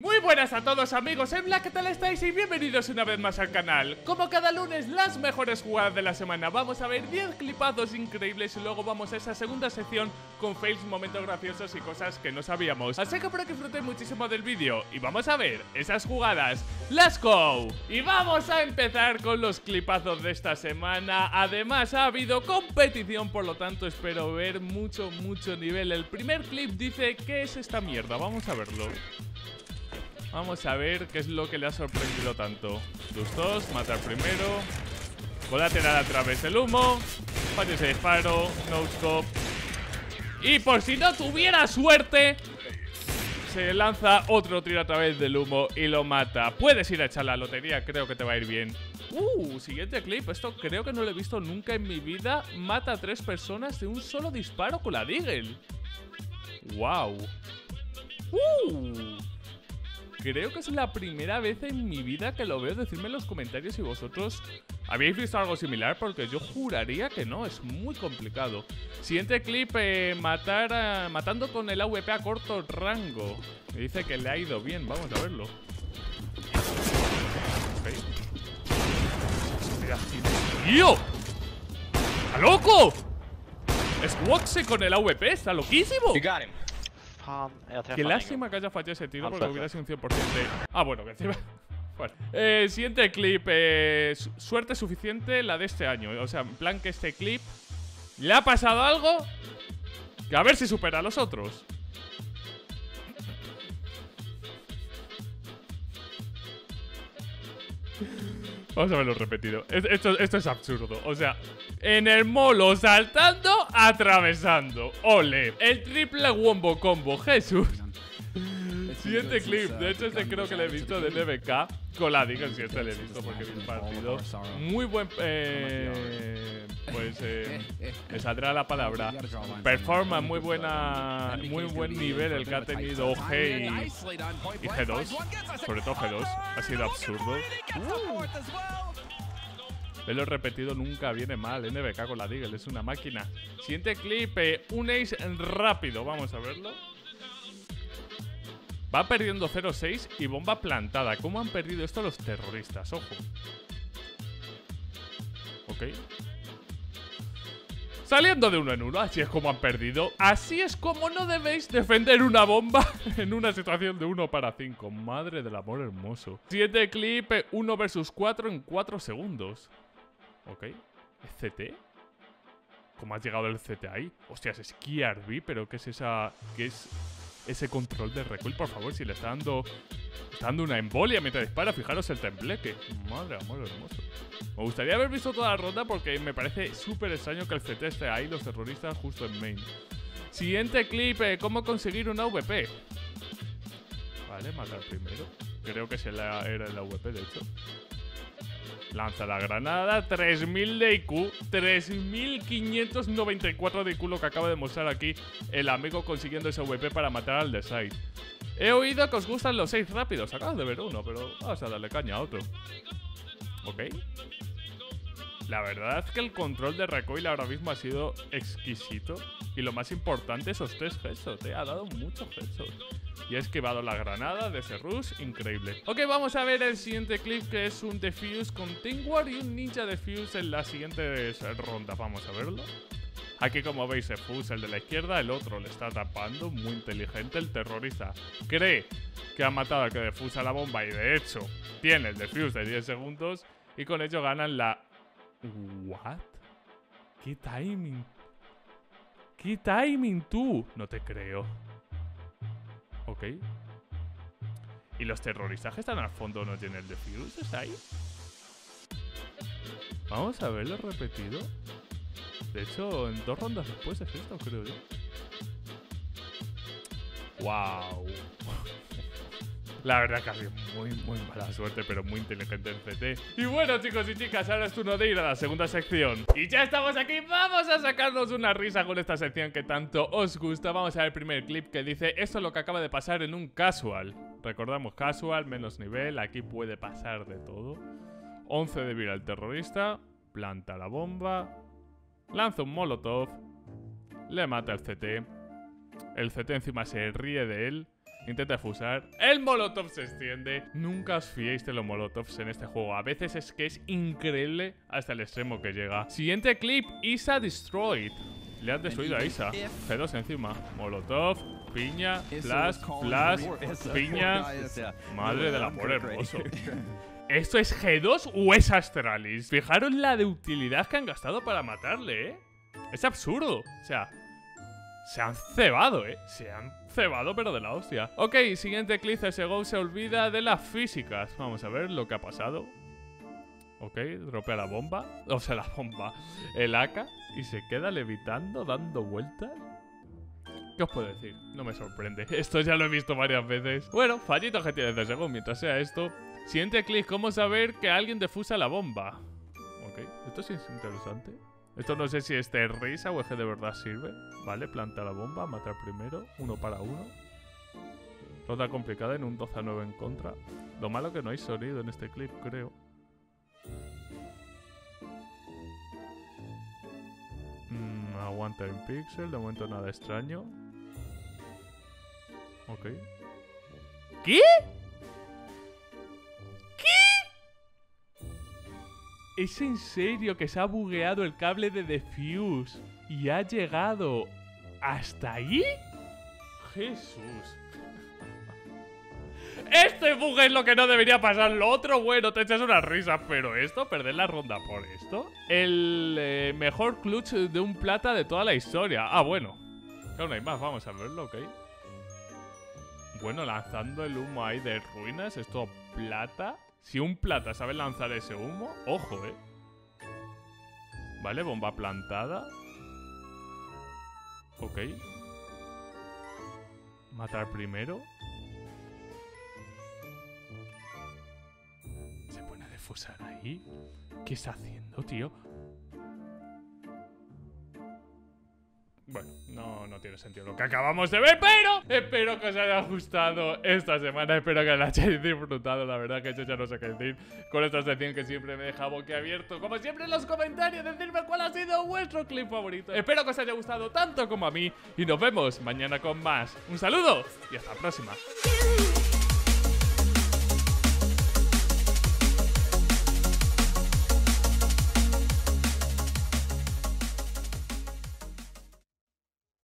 Muy buenas a todos amigos en Black, ¿qué tal estáis? Y bienvenidos una vez más al canal. Como cada lunes, las mejores jugadas de la semana. Vamos a ver 10 clipados increíbles y luego vamos a esa segunda sección Con fails, momentos graciosos y cosas que no sabíamos. Así que espero que disfrutéis muchísimo del vídeo Y vamos a ver esas jugadas. ¡Let's go! Y vamos a empezar con los clipazos de esta semana. Además ha habido competición, por lo tanto espero ver mucho, mucho nivel. El primer clip dice, ¿qué es esta mierda? Vamos a verlo Vamos a ver qué es lo que le ha sorprendido tanto. dos, matar primero. Colateral a través del humo. Fallo ese disparo. No scope. Y por si no tuviera suerte, se lanza otro tiro a través del humo y lo mata. Puedes ir a echar la lotería, creo que te va a ir bien. Uh, siguiente clip. Esto creo que no lo he visto nunca en mi vida. Mata a tres personas de un solo disparo con la Deagle. Wow. Uh. Creo que es la primera vez en mi vida que lo veo. Decidme en los comentarios si vosotros habéis visto algo similar, porque yo juraría que no, es muy complicado. Siguiente clip, eh, matar matando con el AVP a corto rango. Me dice que le ha ido bien, vamos a verlo. ¡Tío! ¡Está loco! Squawkse con el AVP, está loquísimo. Qué lástima que haya fallado ese tiro porque hubiera sido un 100% de... Ah, bueno, que encima... Bueno. Eh, siguiente clip. Eh, suerte suficiente la de este año. O sea, en plan que este clip... ¿Le ha pasado algo? Que a ver si supera a los otros. Vamos a verlo repetido. Esto, esto es absurdo. O sea, en el molo saltando, atravesando. Ole. El triple wombo combo. Jesús. Siguiente clip. De hecho, este creo que lo he visto de NBK. Con la Deagle, si este lo he visto porque vi el partido. Muy buen. Eh, pues eh, me saldrá la palabra. Performance muy buena. Muy buen nivel el que ha tenido G y, y G2. Sobre todo G2. Ha sido absurdo. Uh. Verlo repetido nunca viene mal. NBK con la Deagle, es una máquina. Siguiente clip, eh, un ace rápido. Vamos a verlo. Va perdiendo 0-6 y bomba plantada. ¿Cómo han perdido esto los terroristas? Ojo. Ok. Saliendo de uno en uno, así es como han perdido. Así es como no debéis defender una bomba en una situación de 1 para 5. Madre del amor hermoso. Siguiente clip, 1 versus 4 en 4 segundos. Ok. ¿CT? ¿Cómo has llegado el CT ahí? Hostias, es KRB, pero ¿qué es esa...? ¿Qué es ese control de recoil, por favor, si le está dando, está dando una embolia mientras dispara, fijaros el tembleque. Madre amor hermoso. Me gustaría haber visto toda la ronda porque me parece súper extraño que el CT esté ahí, los terroristas justo en main. Siguiente clip, eh, ¿cómo conseguir una AVP? Vale, matar primero. Creo que se la, era el AVP, de hecho. Lanza la granada, 3000 de IQ, 3594 de IQ, lo que acaba de mostrar aquí el amigo consiguiendo ese VP para matar al de side. He oído que os gustan los 6 rápidos, acabas de ver uno, pero vamos a darle caña a otro. Ok. La verdad es que el control de recoil ahora mismo ha sido exquisito. Y lo más importante, esos tres headshots, te ha dado muchos headshots. Y ha esquivado la granada de ese rush, increíble. Ok, vamos a ver el siguiente clip que es un defuse con Tingwar y un ninja defuse en las siguientes rondas. Vamos a verlo. Aquí como veis se fuse el de la izquierda, el otro le está tapando, muy inteligente. El terrorista cree que ha matado al que defusa la bomba y de hecho tiene el defuse de 10 segundos y con ello ganan la ¿What? ¿Qué timing? ¿Qué timing tú? No te creo. Ok. ¿Y los terroristas que están al fondo no tienen el defuse? ¿Está ahí? Vamos a verlo repetido. De hecho, en dos rondas después es esto, creo yo. ¡Wow! La verdad que ha sido muy, muy mala suerte, pero muy inteligente en CT. Y bueno, chicos y chicas, ahora es turno de ir a la segunda sección. Y ya estamos aquí, vamos a sacarnos una risa con esta sección que tanto os gusta. Vamos a ver el primer clip que dice, esto es lo que acaba de pasar en un casual. Recordamos, casual, menos nivel, aquí puede pasar de todo. 11 de vida al terrorista, planta la bomba, lanza un molotov, le mata el CT. El CT encima se ríe de él Intenta fusar. El molotov se extiende. Nunca os fiéis de los molotovs en este juego. A veces es que es increíble hasta el extremo que llega. Siguiente clip. Isa Destroyed. Le has destruido a Isa. G2 encima. Molotov, piña, flash, flash, piña. Madre del amor hermoso. ¿Esto es G2 o es Astralis? Fijaros la de utilidad que han gastado para matarle, ¿eh? Es absurdo. O sea, se han cebado, ¿eh? Se han cebado, pero de la hostia. Ok, siguiente clip. Ese Go se olvida de las físicas. Vamos a ver lo que ha pasado. Ok, dropea la bomba. O sea, la bomba. El AK. Y se queda levitando, dando vueltas. ¿Qué os puedo decir? No me sorprende. Esto ya lo he visto varias veces. Bueno, fallito que tiene de segundo mientras sea esto. Siguiente clic, ¿cómo saber que alguien defusa la bomba? Ok, esto sí es interesante. Esto no sé si es risa o es que de verdad sirve. Vale, planta la bomba, matar primero, uno para uno. Ronda complicada en un 12 a 9 en contra. Lo malo que no hay sonido en este clip, creo. Mm, aguanta en pixel, de momento nada extraño. Ok. ¿Qué? ¿Es en serio que se ha bugueado el cable de Defuse y ha llegado hasta ahí? Jesús. Este bug es lo que no debería pasar. Lo otro, bueno, te echas una risa. Pero esto, perder la ronda por esto. El eh, mejor clutch de un plata de toda la historia. Ah, bueno. Claro, no hay más. Vamos a verlo, ok. Bueno, lanzando el humo ahí de ruinas. Esto plata. Si un plata sabe lanzar ese humo, ojo, eh. Vale, bomba plantada. Ok. Matar primero. ¿Se pone a defusar ahí? ¿Qué está haciendo, tío? Tiene sentido lo que acabamos de ver, pero espero que os haya gustado esta semana, espero que la hayáis disfrutado, la verdad que yo ya no sé qué decir con esta sección que siempre me deja boquiabierto, como siempre en los comentarios, decidme cuál ha sido vuestro clip favorito. Espero que os haya gustado tanto como a mí y nos vemos mañana con más. Un saludo y hasta la próxima.